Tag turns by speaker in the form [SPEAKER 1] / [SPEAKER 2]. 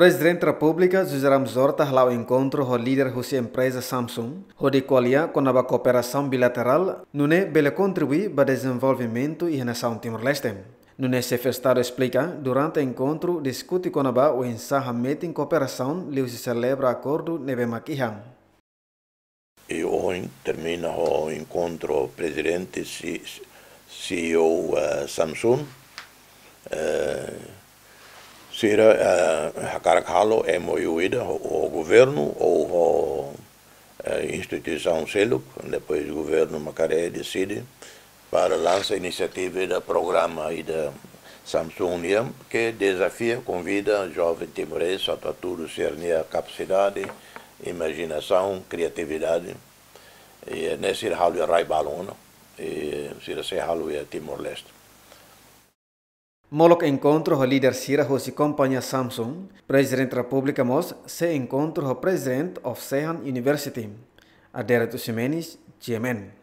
[SPEAKER 1] Presidente da República, José Ramos Horta, lá encontro com o líder da empresa Samsung, onde qualia com a cooperação bilateral, nune bele contribuir para o desenvolvimento e nação Timor-Leste. Nune Sefestado explica, durante o encontro, discute com a o encerramento em cooperação, e se celebra acordo neve maquihan.
[SPEAKER 2] E hoje termina o encontro presidente CEO uh, Samsung. Uh, sira uh, hakarakalo é moiuida o, governo ou a instituição SELUC, depois o governo Macaré decide para lançar a iniciativa do programa e da Samsung que desafia, convida jovem timorês a tudo cernir capacidade, imaginação, criatividade. E nesse halo é Raibalona, e se halo é Timor-Leste.
[SPEAKER 1] Molok encontro o líder Sira Hosi companhia Samsung, presidente da República Mos, se encontro o presidente of Sehan University, Aderato Ximenes, GMN.